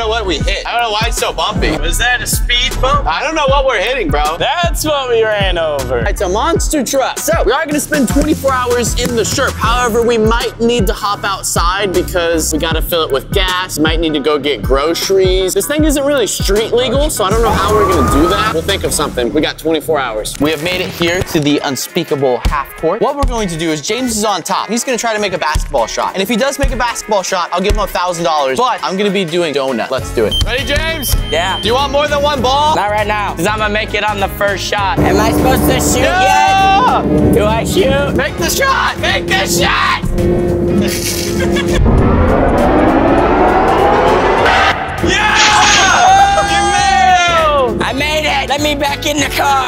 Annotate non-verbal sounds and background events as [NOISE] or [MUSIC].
know what we hit. I don't know why it's so bumpy. Was that a speed bump? I don't know what we're hitting, bro. That's what we ran over. It's a monster truck. So we are gonna spend 24 hours in the Sherp. However, we might need to hop outside because we gotta fill it with gas. Might need to go get groceries. This thing isn't really street legal, so I don't know how we're gonna do that. We'll think of something. We got 24 hours. We have made it here to the unspeakable half court. What we're going to do is James is on top. He's gonna try to make a basketball shot. And if he does make a basketball shot, I'll give him a $1,000. But I'm gonna be doing donut. Let's do it. Ready, James? Yeah. Do you want more than one ball? Not right now, because I'm gonna make it on the first shot. Am I supposed to shoot Yeah! yet? Do I shoot? Make the shot! Make the shot! [LAUGHS] Yeah! You made it. I made it! Let me back in the car.